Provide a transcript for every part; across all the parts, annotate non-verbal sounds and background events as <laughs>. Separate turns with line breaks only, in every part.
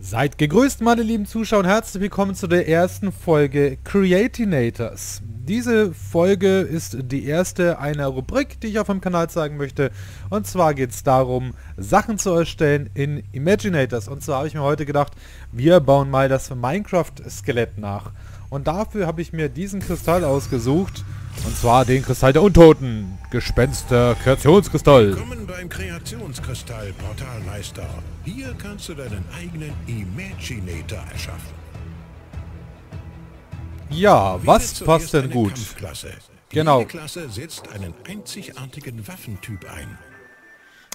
Seid gegrüßt, meine lieben Zuschauer, und herzlich willkommen zu der ersten Folge Creatinators. Diese Folge ist die erste einer Rubrik, die ich auf dem Kanal zeigen möchte. Und zwar geht es darum, Sachen zu erstellen in Imaginators. Und zwar habe ich mir heute gedacht, wir bauen mal das Minecraft-Skelett nach. Und dafür habe ich mir diesen Kristall ausgesucht. Und zwar den Kristall der Untoten. Gespenster Kreationskristall.
Willkommen beim Kreationskristall Portalmeister. Hier kannst du deinen eigenen Imaginator erschaffen.
Ja,
Wähle
was passt denn gut? Genau.
Jede Klasse setzt einen einzigartigen Waffentyp ein.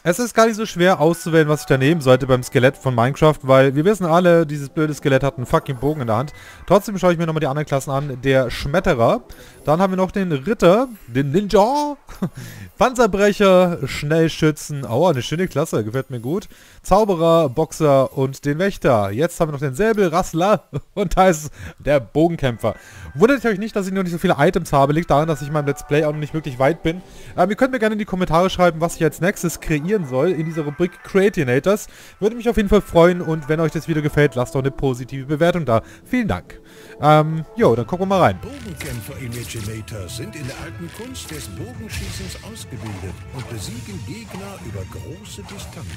Es ist gar nicht so schwer auszuwählen, was ich da nehmen sollte beim Skelett von Minecraft, weil wir wissen alle, dieses blöde Skelett hat einen fucking Bogen in der Hand. Trotzdem schaue ich mir nochmal die anderen Klassen an. Der Schmetterer, dann haben wir noch den Ritter, den Ninja, <laughs> Panzerbrecher, Schnellschützen, oh, eine schöne Klasse, gefällt mir gut. Zauberer, Boxer und den Wächter. Jetzt haben wir noch den Säbelrassler <laughs> und da ist der Bogenkämpfer. Wundert euch nicht, dass ich noch nicht so viele Items habe, liegt daran, dass ich in meinem Let's Play auch noch nicht wirklich weit bin. Ähm, ihr könnt mir gerne in die Kommentare schreiben, was ich als nächstes kreieren soll in dieser Rubrik Creatinators. Würde mich auf jeden Fall freuen und wenn euch das Video gefällt, lasst doch eine positive Bewertung da. Vielen Dank. Ähm, jo, dann gucken wir mal rein.
Bogenkämpfer-Imaginators sind in der alten Kunst des Bogenschießens ausgebildet und besiegen Gegner über große Distanz.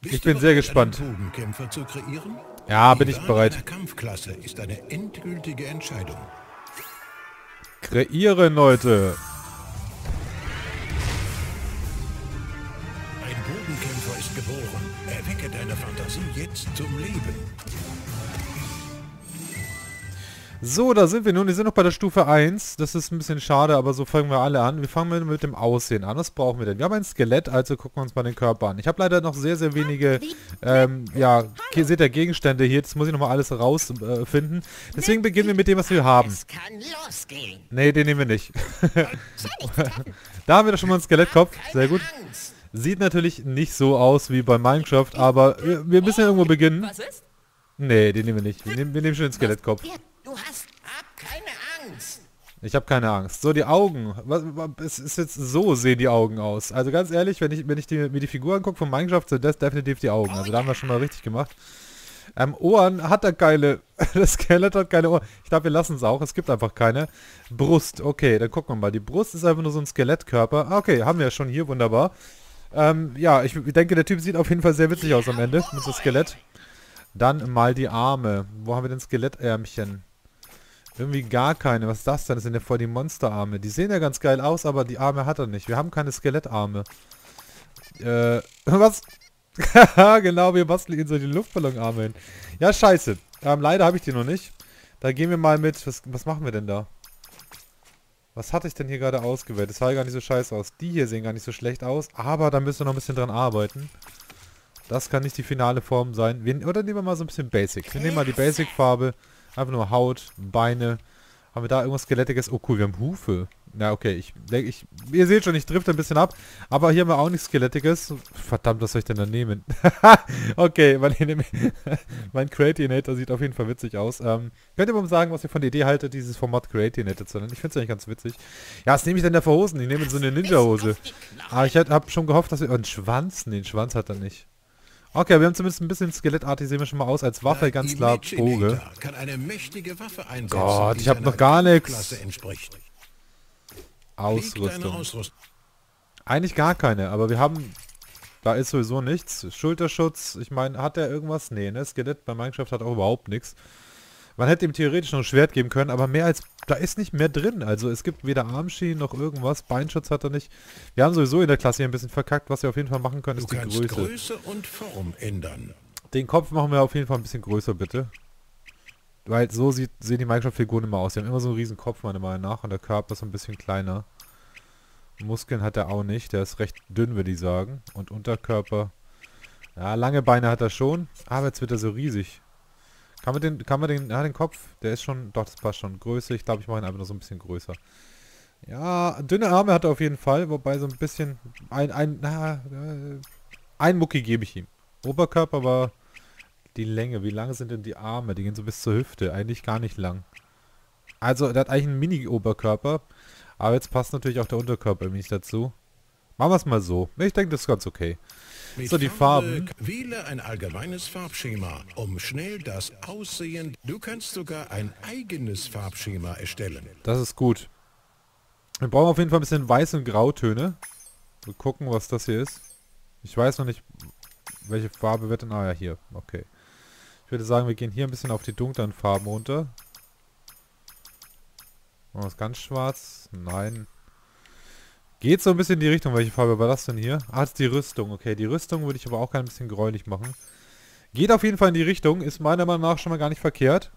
Bist
Ich bin sehr gespannt. Ja, bin ich bereit.
Kampfklasse ist eine endgültige Entscheidung.
Kreieren, Leute.
Deine Fantasie jetzt zum Leben.
So, da sind wir nun. Wir sind noch bei der Stufe 1. Das ist ein bisschen schade, aber so fangen wir alle an. Wir fangen mit, mit dem Aussehen an. Was brauchen wir denn? Wir haben ein Skelett, also gucken wir uns mal den Körper an. Ich habe leider noch sehr, sehr wenige, ähm, ja, hier seht ihr Gegenstände hier. Jetzt muss ich nochmal alles rausfinden. Äh. Deswegen beginnen wir mit dem, was wir haben.
Es.
Nee, den nehmen wir nicht. <laughs> da haben wir doch schon mal einen Skelettkopf. Sehr gut.
Angst.
Sieht natürlich nicht so aus wie bei Minecraft, aber wir, wir müssen ja irgendwo beginnen.
Was ist?
Nee, den nehmen wir nicht. Wir nehmen, wir nehmen schon den Skelettkopf.
Du hast hab keine Angst.
Ich habe keine Angst. So, die Augen. Was, was, es ist jetzt so sehen die Augen aus. Also ganz ehrlich, wenn ich, wenn ich die, mir die Figur angucke von Minecraft, sind das definitiv die Augen. Also da haben wir schon mal richtig gemacht. Ähm, Ohren hat er keine. <laughs> Das Skelett hat keine Ohren. Ich glaube, wir lassen es auch. Es gibt einfach keine. Brust. Okay, dann gucken wir mal. Die Brust ist einfach nur so ein Skelettkörper. Ah, Okay, haben wir ja schon hier. Wunderbar. Ähm, ja, ich denke, der Typ sieht auf jeden Fall sehr witzig aus am Ende. Mit so Skelett. Dann mal die Arme. Wo haben wir denn Skelettärmchen? Irgendwie gar keine. Was ist das denn? Das sind ja voll die Monsterarme. Die sehen ja ganz geil aus, aber die Arme hat er nicht. Wir haben keine Skelettarme. Äh, <laughs> was? <laughs> genau, wir basteln ihn so die Luftballonarme hin. Ja, scheiße. Ähm, leider habe ich die noch nicht. Da gehen wir mal mit. Was, was machen wir denn da? Was hatte ich denn hier gerade ausgewählt? Das sah ja gar nicht so scheiße aus. Die hier sehen gar nicht so schlecht aus, aber da müssen wir noch ein bisschen dran arbeiten. Das kann nicht die finale Form sein. Wir, oder nehmen wir mal so ein bisschen Basic. Wir nehmen mal die Basic-Farbe. Einfach nur Haut, Beine. Haben wir da irgendwas Skelettiges? Oh cool, wir haben Hufe. Na okay, ich denke, ich, ihr seht schon, ich drifte ein bisschen ab. Aber hier haben wir auch nichts Skelettiges. Verdammt, was soll ich denn da nehmen? <laughs> okay, mein, <laughs> mein Creatinator sieht auf jeden Fall witzig aus. Ähm, könnt ihr mal sagen, was ihr von der Idee haltet, dieses Format Creatinator zu nennen? Ich finde es eigentlich ganz witzig. Ja, was nehme ich denn da für Hosen? Ich nehme so eine Ninja-Hose. Ah, ich habe schon gehofft, dass wir... Oh, einen Schwanz? Nee, einen Schwanz hat er nicht. Okay, wir haben zumindest ein bisschen skelettartig, sehen wir schon mal aus, als Waffe, ganz klar, Boge.
kann eine mächtige Waffe einsetzen,
Gott, ich hab
seiner
noch gar nix.
Klasse entspricht. Leg deine
Ausrüstung.
Ausrüstung.
Eigentlich gar keine, aber wir haben... Da ist sowieso nichts. Schulterschutz, ich meine, hat der irgendwas? Nee, ne? Skelett bei Minecraft hat auch überhaupt nichts. Man hätte ihm theoretisch noch ein Schwert geben können, aber mehr als... Da ist nicht mehr drin. Also es gibt weder Armschienen noch irgendwas. Beinschutz hat er nicht. Wir haben sowieso in der Klasse hier ein bisschen verkackt. Was wir auf jeden Fall machen können,
Du
ist die Größe.
Größe und Form ändern.
Den Kopf machen wir auf jeden Fall ein bisschen größer, bitte. Weil so sieht, sehen die Minecraft-Figuren immer aus. Die haben immer so einen riesen Kopf, meiner Meinung nach. Und der Körper ist so ein bisschen kleiner. Muskeln hat er auch nicht. Der ist recht dünn, würde ich sagen. Und Unterkörper... Ja, lange Beine hat er schon. Aber jetzt wird er so riesig. Kann man den, kann man den, ja, den Kopf, der ist schon, doch, das passt schon. Größe, ich glaube, ich mache ihn einfach nur so ein bisschen größer. Ja, dünne Arme hat er auf jeden Fall, wobei so ein bisschen, ein, ein, na, äh, ein Mucki gebe ich ihm. Oberkörper war die Länge. Wie lang sind denn die Arme? Die gehen so bis zur Hüfte. Eigentlich gar nicht lang. Also, der hat eigentlich einen Mini-Oberkörper. Aber jetzt passt natürlich auch der Unterkörper nicht dazu. Machen wir es mal so. Ich denke, das ist ganz okay.
Mit
So, die Farben.
Wähle ein allgemeines Farbschema, um schnell das Aussehen. Du kannst sogar ein eigenes Farbschema erstellen.
Das ist gut. Wir brauchen auf jeden Fall ein bisschen Weiß- und Grautöne. Wir gucken, was das hier ist. Ich weiß noch nicht, welche Farbe wird denn... Ah ja, hier. Okay. Würde sagen, wir gehen hier ein bisschen auf die dunklen Farben runter. Machen wir es ganz schwarz? Nein. Geht so ein bisschen in die Richtung. Welche Farbe war das denn hier? Ah, das ist die Rüstung. Okay, die Rüstung würde ich aber auch gerne ein bisschen gräulich machen. Geht auf jeden Fall in die Richtung. Ist meiner Meinung nach schon mal gar nicht verkehrt.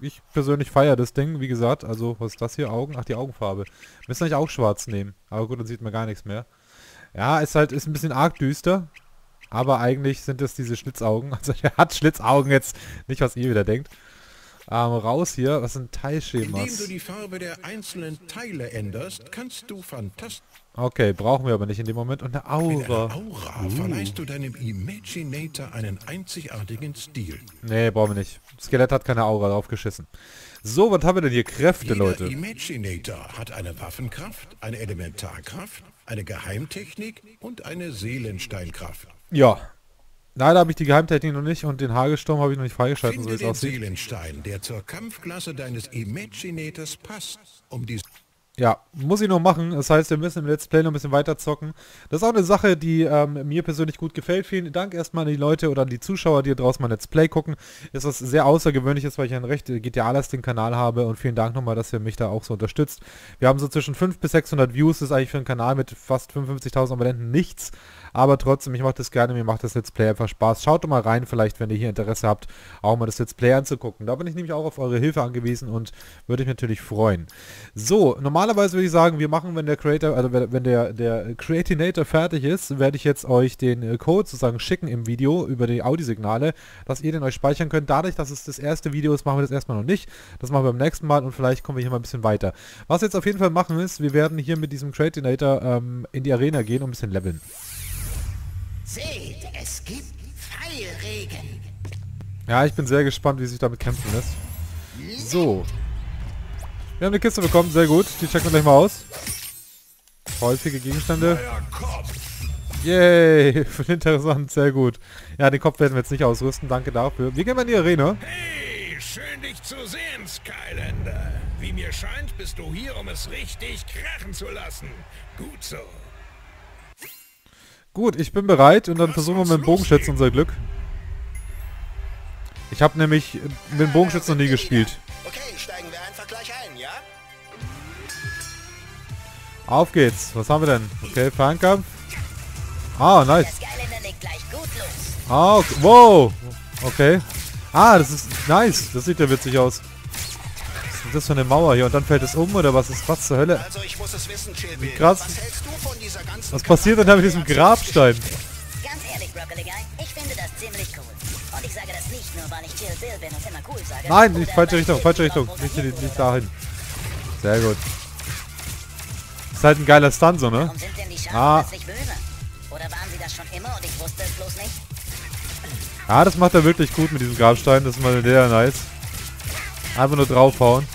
Ich persönlich feiere das Ding, wie gesagt. Also, was ist das hier? Augen? Ach, die Augenfarbe. Müssen eigentlich auch schwarz nehmen. Aber gut, dann sieht man gar nichts mehr. Ja, ist halt, ist ein bisschen arg düster. Aber eigentlich sind es diese Schlitzaugen. <laughs> Also, der hat Schlitzaugen jetzt. Nicht, was ihr wieder denkt. Ähm, raus hier. Was sind
Indem du
Teilschemas?
die Farbe der einzelnen Teile änderst, kannst du fantastisch...
Okay, brauchen wir aber nicht in dem Moment. Und eine Aura.
einer Aura verleihst du deinem Imaginator einen einzigartigen Stil.
Nee, brauchen wir nicht. Skelett hat keine Aura drauf geschissen. So, was haben wir denn hier? Kräfte,
Jeder
Leute.
Imaginator hat eine Waffenkraft, eine Elementarkraft, eine Geheimtechnik und eine Seelensteinkraft.
Ja. Leider habe ich die Geheimtechnik noch nicht und den Hagelsturm habe ich noch nicht freigeschalten, so
Finde
wie es aussieht.
Seelenstein, der zur Kampfklasse deines Imaginators passt, um die
Ja, muss ich noch machen. Das heißt, wir müssen im Let's Play noch ein bisschen weiter zocken. Das ist auch eine Sache, die ähm, mir persönlich gut gefällt. Vielen Dank erstmal an die Leute oder an die Zuschauer, die hier draußen mal Let's Play gucken. Ist was sehr außergewöhnliches, weil ich einen recht GTA-lastigen Kanal habe und vielen Dank nochmal, dass ihr mich da auch so unterstützt. Wir haben so zwischen 500 bis 600 Views. Das ist eigentlich für einen Kanal mit fast 55.000 Abonnenten nichts. Aber trotzdem, ich mache das gerne, mir macht das Let's Play einfach Spaß. Schaut doch mal rein, vielleicht, wenn ihr hier Interesse habt, auch mal das Let's Play anzugucken. Da bin ich nämlich auch auf eure Hilfe angewiesen und würde mich natürlich freuen. So, normalerweise würde ich sagen, wir machen, wenn der Creator, also wenn der, der Creatinator fertig ist, werde ich jetzt euch den äh, Code sozusagen schicken im Video über die Audiosignale, dass ihr den euch speichern könnt. Dadurch, dass es das erste Video ist, machen wir das erstmal noch nicht. Das machen wir beim nächsten Mal und vielleicht kommen wir hier mal ein bisschen weiter. Was wir jetzt auf jeden Fall machen ist, wir werden hier mit diesem Creatinator ähm, in die Arena gehen und ein bisschen leveln.
Seht, es gibt Pfeilregen.
Ja, ich bin sehr gespannt, wie sich damit kämpfen lässt. So. Wir haben eine Kiste bekommen, sehr gut. Die checken wir gleich mal aus. Häufige Gegenstände. Yay, <laughs> interessant, sehr gut. Ja, den Kopf werden wir jetzt nicht ausrüsten, danke dafür. Wir gehen mal in die Arena.
Hey, schön dich zu sehen, Skylander. Wie mir scheint, bist du hier, um es richtig krachen zu lassen. Gut so.
Gut, ich bin bereit und dann versuchen wir mit dem Bogenschützen unser Glück. Ich habe nämlich mit dem Bogenschützen noch nie gespielt.
Okay,
Auf geht's. Was haben wir denn? Okay, Fernkampf. Ah, nice. Ah, okay. wow. Okay. Ah, das ist nice. Das sieht ja witzig aus. Was ist das für eine Mauer hier? Und dann fällt es um oder was ist was zur Hölle?
Also ich muss es wissen, Chill
krass.
Was
passiert denn da mit diesem Grabstein?
Ganz ehrlich, Broccoli Guy, ich finde das ziemlich cool. Und ich sage das nicht nur, weil ich Chill Bill bin und immer cool sage.
Nein, nicht falsche Richtung,
ich
falsche Richtung. Nicht, nicht, dahin. Sehr gut. Ist halt ein geiler Stunt so, ne?
Warum sind denn die Schafe
Ah.
plötzlich böse? Oder waren sie das schon immer und ich wusste es bloß nicht?
Ja, das macht er wirklich gut mit diesem Grabstein. Das ist mal sehr nice. Einfach nur draufhauen.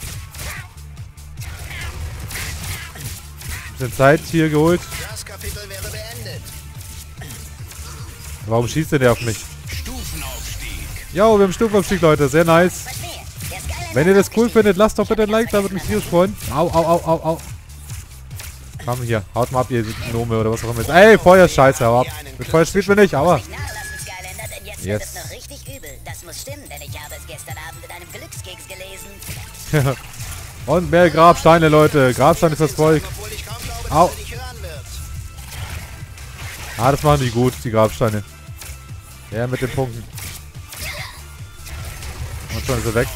Bisschen Zeit hier geholt.
Das Kapitel wäre beendet.
Warum schießt denn der auf mich?
Stufenaufstieg.
Jo, wir haben Stufenaufstieg, Leute. Sehr nice. Wenn ihr das cool findet, lasst doch bitte ein Like da, würde mich tierisch freuen. Au, au, au, au, au. Komm hier, haut mal ab, ihr Gnome oder was auch immer. Ey, Feuer scheiße, hau ab. Mit Feuer spielt man nicht,
jetzt
Yes. <laughs> Und mehr Grabsteine, Leute. Grabstein ist das Volk. Au. Ah, das machen die gut, die Grabsteine. Ja, mit den Punkten. Und schon ist er weg.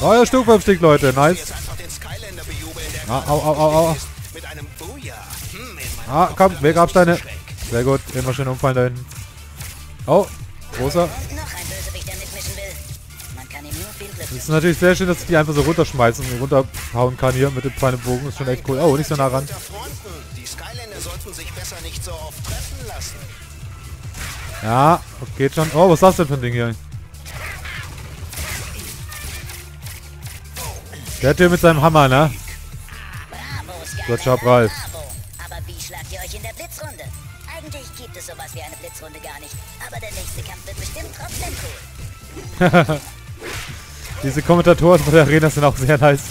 Neuer Stufenaufstieg, Leute. Nice. Ah, au, au, au, au. Ah, komm,
nicht schräg.
Sehr gut. Immer schön umfallen da hinten. Oh, großer. Es ist natürlich sehr schön, dass ich die einfach so runterschmeißen und runterhauen kann hier mit dem kleinen Bogen. Ist schon echt cool. Oh, nicht so nah ran. Ja, geht schon. Oh, was ist das denn für ein Ding hier? Der Typ mit seinem Hammer, ne? Ralf.
bravo. Aber wie schlagt ihr euch in der Blitzrunde? Eigentlich gibt es sowas wie eine Mannschaftsrunde gar nicht. Aber der nächste Kampf wird bestimmt trotzdem cool. <laughs>
Diese Kommentatoren von der Arena sind auch sehr nice.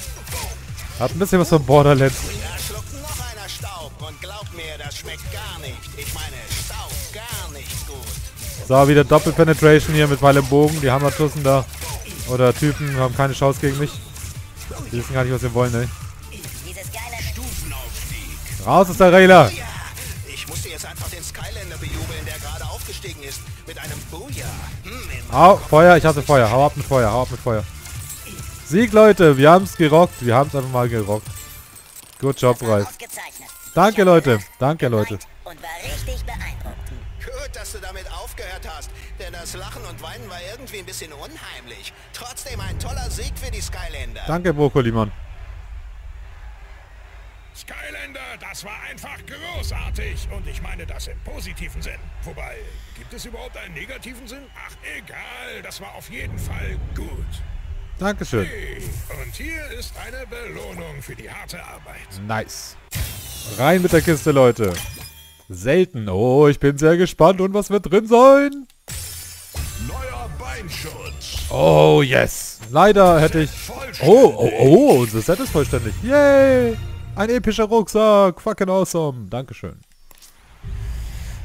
Hat ein bisschen was von Borderlands.
Da schluckt noch einer Staub und glaub mir, das schmeckt gar nicht. Ich meine, Staub gar nicht gut.
So, wieder Doppel-Penetration hier mit meinem Bogen. Die Hammertussen da. Oder Typen haben keine Chance gegen mich. Die wissen gar nicht, was sie wollen, ey. Raus aus der!
Ja, ich musste jetzt einfach den Skylander bejubeln, der gerade aufgestiegen ist. Mit einem Booyah. Hm,
Hau, Feuer, ich hasse Feuer. Hau ab mit Feuer, hau ab mit Feuer. Sieg, Leute, wir haben's gerockt. Wir haben's einfach mal gerockt. Good Job, Ralf. Danke, Leute. Danke, Leute.
Und war richtig beeindruckt.
Gut, dass du damit aufgehört hast, denn das Lachen und Weinen war irgendwie ein bisschen unheimlich. Trotzdem ein toller Sieg für die Skylander.
Danke, Brokkoli, Mann.
Skylander, das war einfach großartig. Und ich meine das im positiven Sinn. Wobei, gibt es überhaupt einen negativen Sinn? Ach, egal. Das war auf jeden Fall gut.
Dankeschön.
Hey, Und hier ist eine Belohnung für die harte Arbeit.
Nice. Rein mit der Kiste, Leute. Selten. Oh, ich bin sehr gespannt. Und was wird drin sein?
Neuer Beinschutz.
Oh, yes. Leider hätte ich... Oh, oh, oh, unser Set ist vollständig. Yay. Ein epischer Rucksack. Fucking awesome. Dankeschön.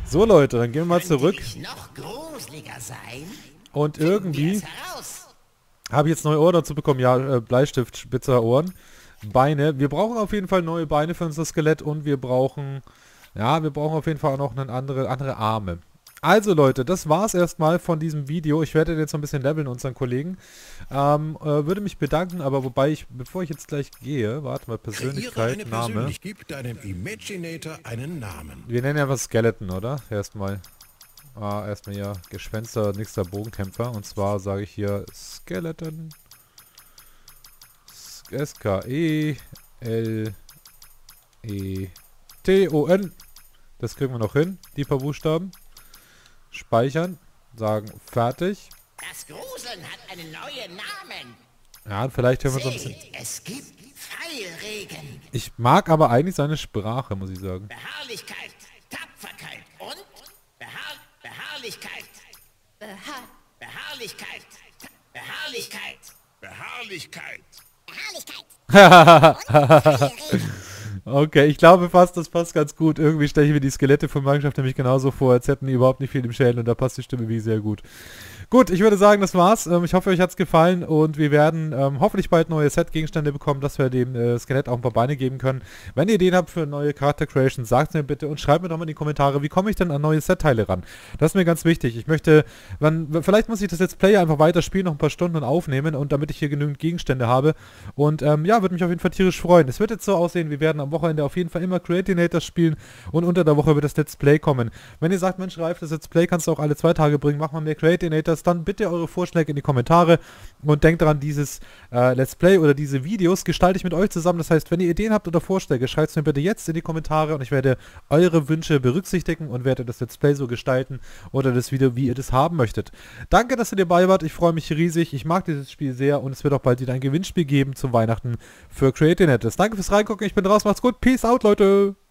So, Leute, dann gehen wir mal zurück.
noch gruseliger sein?
Und irgendwie habe ich jetzt neue Ohren dazu bekommen. Ja, äh, Bleistift, spitzer Ohren. Beine. Wir brauchen auf jeden Fall neue Beine für unser Skelett und wir brauchen... Ja, wir brauchen auf jeden Fall auch noch eine andere, andere Arme. Also Leute, das war's erstmal von diesem Video. Ich werde jetzt noch ein bisschen leveln, unseren Kollegen. Ähm, äh, würde mich bedanken, aber wobei ich, bevor ich jetzt gleich gehe, warte mal, Persönlichkeit,
eine
Name.
Persönlich, gib deinem Imaginator einen Namen.
Wir nennen einfach Skeleton, oder? Erstmal. Ah, erstmal hier Gespenster, nächster Bogenkämpfer. Und zwar sage ich hier Skeleton. S-K-E-L-E-T-O-N. Das kriegen wir noch hin, die paar Buchstaben. Speichern. Sagen fertig.
Das Gruseln hat einen neuen Namen.
Ja, und vielleicht hören wir so ein bisschen...
Seht, es gibt Pfeilregen,
Ich mag aber eigentlich seine Sprache, muss ich sagen.
Beharrlichkeit, Tapferkeit und Beharr Beharrlichkeit. Beha Beharrlichkeit. Ta- Beharrlichkeit.
Beharrlichkeit. <laughs>
Okay, ich glaube fast, das passt ganz gut. Irgendwie stelle ich mir die Skelette von Mannschaft nämlich genauso vor, als hätten die überhaupt nicht viel im Schädel und da passt die Stimme wie sehr gut. Gut, ich würde sagen, das war's. Ähm, ich hoffe, euch hat's gefallen und wir werden ähm, hoffentlich bald neue Set-Gegenstände bekommen, dass wir dem äh, Skelett auch ein paar Beine geben können. Wenn ihr Ideen habt für neue Charakter-Creations, sagt mir bitte und schreibt mir doch mal in die Kommentare, wie komme ich denn an neue Set-Teile ran. Das ist mir ganz wichtig. Ich möchte, wenn, vielleicht muss ich das Let's Play einfach weiterspielen, noch ein paar Stunden und aufnehmen und damit ich hier genügend Gegenstände habe. Und ähm, ja, würde mich auf jeden Fall tierisch freuen. Es wird jetzt so aussehen, wir werden am Wochenende auf jeden Fall immer Creatinators spielen und unter der Woche wird das Let's Play kommen. Wenn ihr sagt, Mensch, Ralf, das Let's Play kannst du auch alle zwei Tage bringen, mach mal mehr Creatinators, dann bitte eure Vorschläge in die Kommentare und denkt daran, dieses äh, Let's Play oder diese Videos gestalte ich mit euch zusammen. Das heißt, wenn ihr Ideen habt oder Vorschläge, schreibt es mir bitte jetzt in die Kommentare und ich werde eure Wünsche berücksichtigen und werde das Let's Play so gestalten oder das Video, wie ihr das haben möchtet. Danke, dass ihr dabei wart. Ich freue mich riesig. Ich mag dieses Spiel sehr und es wird auch bald wieder ein Gewinnspiel geben zum Weihnachten für Creatinators. Danke fürs Reingucken. Ich bin raus. Macht's gut. Peace out, Leute.